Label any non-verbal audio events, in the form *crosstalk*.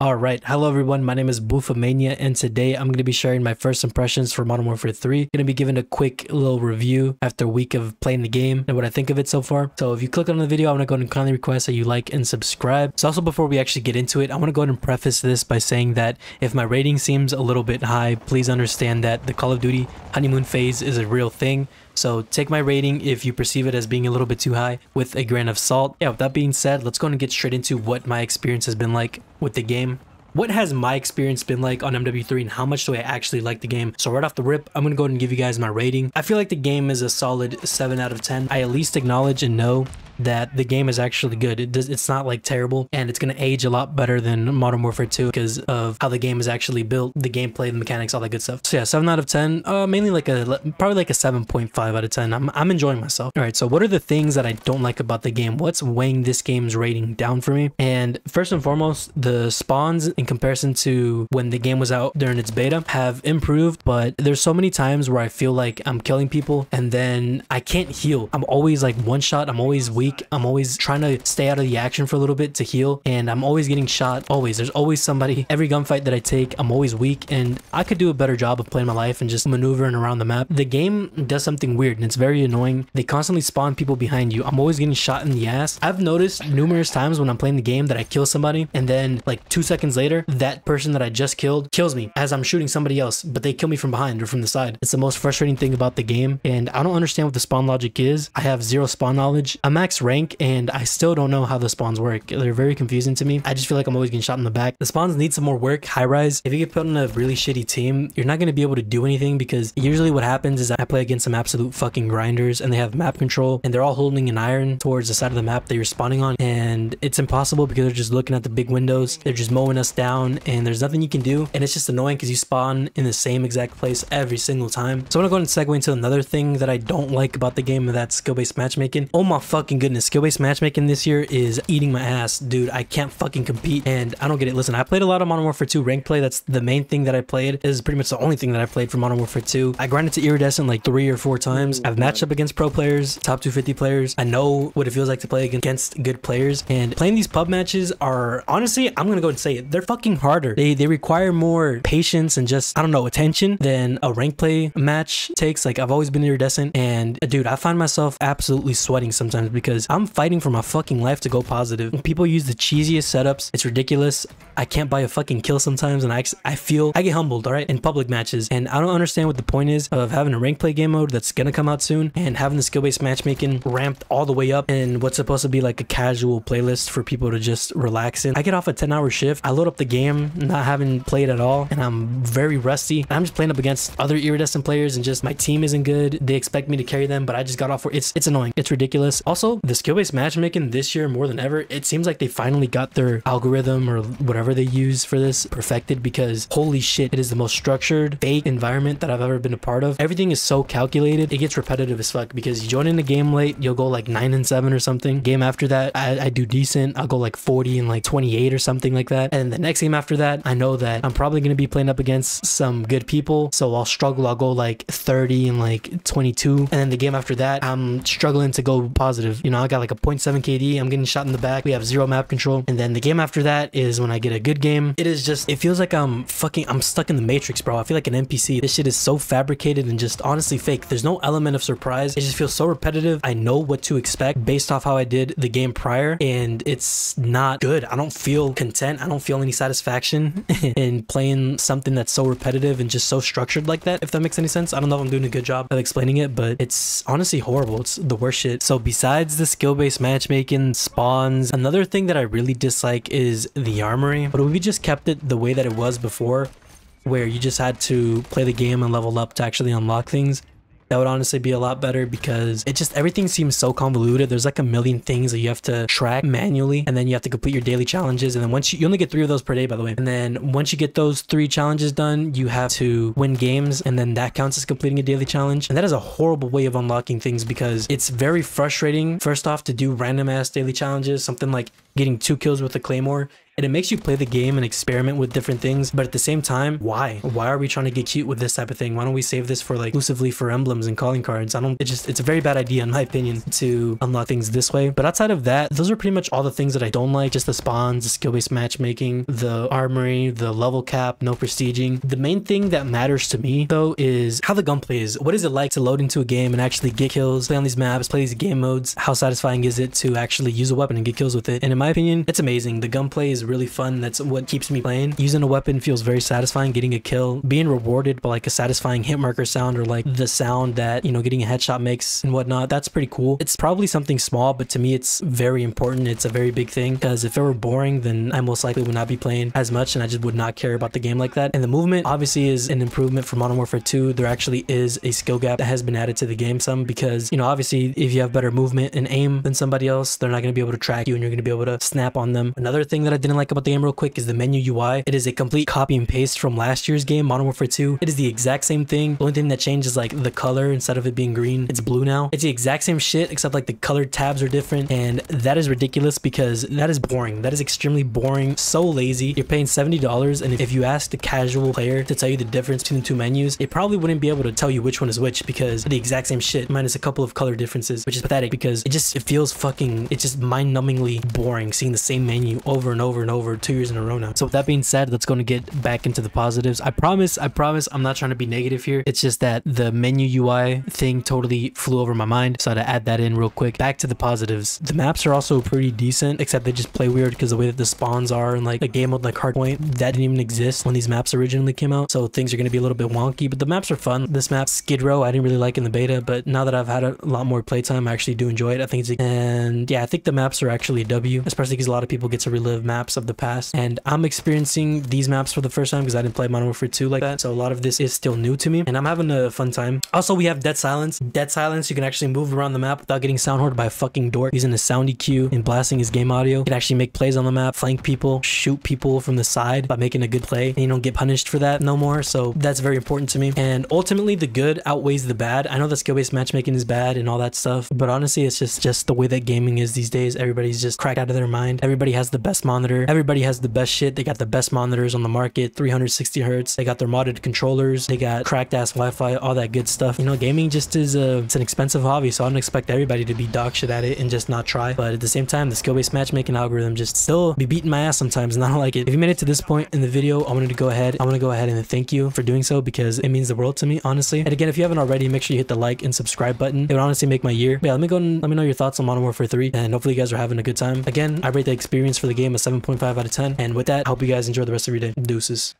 Alright, hello everyone, my name is Boofamania and today I'm going to be sharing my first impressions for Modern Warfare 3. I'm Going to be giving a quick little review after a week of playing the game and what I think of it so far. So if you click on the video, I'm going to go and kindly request that you like and subscribe. So also before we actually get into it, I want to go ahead and preface this by saying that if my rating seems a little bit high, please understand that the Call of Duty honeymoon phase is a real thing. So take my rating if you perceive it as being a little bit too high with a grain of salt. Yeah, with that being said, let's go and get straight into what my experience has been like with the game what has my experience been like on MW3 and how much do I actually like the game? So right off the rip, I'm gonna go ahead and give you guys my rating. I feel like the game is a solid 7 out of 10. I at least acknowledge and know that the game is actually good. It does, it's not like terrible and it's going to age a lot better than Modern Warfare 2 because of how the game is actually built, the gameplay, the mechanics, all that good stuff. So yeah, 7 out of 10, uh, mainly like a, probably like a 7.5 out of 10. I'm, I'm enjoying myself. All right, so what are the things that I don't like about the game? What's weighing this game's rating down for me? And first and foremost, the spawns in comparison to when the game was out during its beta have improved, but there's so many times where I feel like I'm killing people and then I can't heal. I'm always like one shot, I'm always weak weak. I'm always trying to stay out of the action for a little bit to heal and I'm always getting shot. Always. There's always somebody. *laughs* Every gunfight that I take, I'm always weak and I could do a better job of playing my life and just maneuvering around the map. The game does something weird and it's very annoying. They constantly spawn people behind you. I'm always getting shot in the ass. I've noticed numerous times when I'm playing the game that I kill somebody and then like two seconds later, that person that I just killed kills me as I'm shooting somebody else, but they kill me from behind or from the side. It's the most frustrating thing about the game and I don't understand what the spawn logic is. I have zero spawn knowledge. I'm max rank and I still don't know how the spawns work. They're very confusing to me. I just feel like I'm always getting shot in the back. The spawns need some more work. Highrise. If you get put on a really shitty team, you're not going to be able to do anything because usually what happens is I play against some absolute fucking grinders and they have map control and they're all holding an iron towards the side of the map that you're spawning on and it's impossible because they're just looking at the big windows. They're just mowing us down and there's nothing you can do and it's just annoying because you spawn in the same exact place every single time. So I'm gonna go ahead and segue into another thing that I don't like about the game and that's skill-based matchmaking. Oh my fucking goodness, skill-based matchmaking this year is eating my ass. Dude, I can't fucking compete and I don't get it. Listen, I played a lot of Modern Warfare 2 rank play. That's the main thing that I played. Is pretty much the only thing that I played for Modern Warfare 2. I grinded to Iridescent like three or four times. I've matched up against pro players, top 250 players. I know what it feels like to play against good players and playing these pub matches are honestly, I'm gonna go and say it. They're fucking harder. They, they require more patience and just, I don't know, attention than a rank play match takes. Like I've always been iridescent and dude, I find myself absolutely sweating sometimes because I'm fighting for my fucking life to go positive. People use the cheesiest setups. It's ridiculous. I can't buy a fucking kill sometimes and I, I feel, I get humbled, all right, in public matches. And I don't understand what the point is of having a rank play game mode that's gonna come out soon and having the skill-based matchmaking ramped all the way up and what's supposed to be like a casual playlist for people to just relax in. I get off a 10 hour shift, I load up the game, not having played at all, and I'm very rusty. I'm just playing up against other iridescent players and just my team isn't good. They expect me to carry them, but I just got off. It's it's annoying. It's ridiculous. Also, the skill-based matchmaking this year more than ever, it seems like they finally got their algorithm or whatever they use for this perfected because holy shit, it is the most structured, fake environment that I've ever been a part of. Everything is so calculated, it gets repetitive as fuck because you join in the game late, you'll go like 9 and 7 or something. Game after that, I, I do decent. I'll go like 40 and like 28 or something like that. And the next game after that, I know that I'm probably going to be playing up against some good people. So I'll struggle. I'll go like 30 and like 22. And then the game after that, I'm struggling to go positive. You know, I got like a 0.7 KD. I'm getting shot in the back. We have zero map control. And then the game after that is when I get a good game. It is just, it feels like I'm fucking, I'm stuck in the matrix, bro. I feel like an NPC. This shit is so fabricated and just honestly fake. There's no element of surprise. It just feels so repetitive. I know what to expect based off how I did the game prior and it's not good. I don't feel content. I don't feel any satisfaction *laughs* in playing something that's so repetitive and just so structured like that, if that makes any sense. I don't know if I'm doing a good job of explaining it, but it's honestly horrible. It's the worst shit. So besides the skill-based matchmaking, spawns. Another thing that I really dislike is the armory, but if we just kept it the way that it was before, where you just had to play the game and level up to actually unlock things, that would honestly be a lot better because it just everything seems so convoluted. There's like a million things that you have to track manually and then you have to complete your daily challenges. And then once you, you only get three of those per day by the way. And then once you get those three challenges done you have to win games and then that counts as completing a daily challenge. And that is a horrible way of unlocking things because it's very frustrating first off to do random ass daily challenges something like getting two kills with a claymore and it makes you play the game and experiment with different things. But at the same time, why? Why are we trying to get cute with this type of thing? Why don't we save this for like exclusively for emblems and calling cards? I don't, it just, it's a very bad idea in my opinion to unlock things this way. But outside of that, those are pretty much all the things that I don't like. Just the spawns, the skill-based matchmaking, the armory, the level cap, no prestiging. The main thing that matters to me though is how the gunplay is. What is it like to load into a game and actually get kills, play on these maps, play these game modes? How satisfying is it to actually use a weapon and get kills with it? And in my opinion, it's amazing. The gunplay is really fun. That's what keeps me playing. Using a weapon feels very satisfying. Getting a kill, being rewarded by like a satisfying hit marker sound or like the sound that, you know, getting a headshot makes and whatnot. That's pretty cool. It's probably something small, but to me, it's very important. It's a very big thing because if it were boring, then I most likely would not be playing as much and I just would not care about the game like that. And the movement obviously is an improvement for Modern Warfare 2. There actually is a skill gap that has been added to the game some because, you know, obviously if you have better movement and aim than somebody else, they're not going to be able to track you and you're going to be able to snap on them. Another thing that I didn't like about the game real quick is the menu UI. It is a complete copy and paste from last year's game, Modern Warfare 2. It is the exact same thing. The only thing that changes like the color instead of it being green, it's blue now. It's the exact same shit except like the colored tabs are different and that is ridiculous because that is boring. That is extremely boring, so lazy. You're paying $70 and if you ask the casual player to tell you the difference between the two menus, it probably wouldn't be able to tell you which one is which because the exact same shit minus a couple of color differences, which is pathetic because it just it feels fucking it's just mind-numbingly boring seeing the same menu over and over and over two years in a row now. So with that being said, let's go and get back into the positives. I promise, I promise I'm not trying to be negative here. It's just that the menu UI thing totally flew over my mind. So I had to add that in real quick. Back to the positives. The maps are also pretty decent, except they just play weird because the way that the spawns are and like a game mode like Hardpoint, that didn't even exist when these maps originally came out. So things are going to be a little bit wonky, but the maps are fun. This map, Skid Row, I didn't really like in the beta, but now that I've had a lot more playtime, I actually do enjoy it. I think it's, and yeah, I think the maps are actually a W, especially because a lot of people get to relive maps of the past. And I'm experiencing these maps for the first time because I didn't play Modern Warfare 2 like that. So a lot of this is still new to me and I'm having a fun time. Also, we have Dead Silence. Dead Silence, you can actually move around the map without getting sound by a fucking dork using a sound EQ and blasting his game audio. You can actually make plays on the map, flank people, shoot people from the side by making a good play and you don't get punished for that no more. So that's very important to me. And ultimately the good outweighs the bad. I know that skill-based matchmaking is bad and all that stuff, but honestly, it's just, just the way that gaming is these days. Everybody's just cracked out of their mind. Everybody has the best monitor. Everybody has the best shit. They got the best monitors on the market, 360 hertz. They got their modded controllers. They got cracked ass Wi-Fi, all that good stuff. You know, gaming just is a, it's an expensive hobby. So I don't expect everybody to be dog shit at it and just not try. But at the same time, the skill-based matchmaking algorithm just still be beating my ass sometimes and I don't like it. If you made it to this point in the video, I wanted to go ahead. I want to go ahead and thank you for doing so because it means the world to me, honestly. And again, if you haven't already, make sure you hit the like and subscribe button. It would honestly make my year. But yeah, let me go and let me know your thoughts on Modern Warfare 3 and hopefully you guys are having a good time. Again, I rate the experience for the game a 7.5 out of 10. And with that, I hope you guys enjoy the rest of your day. Deuces.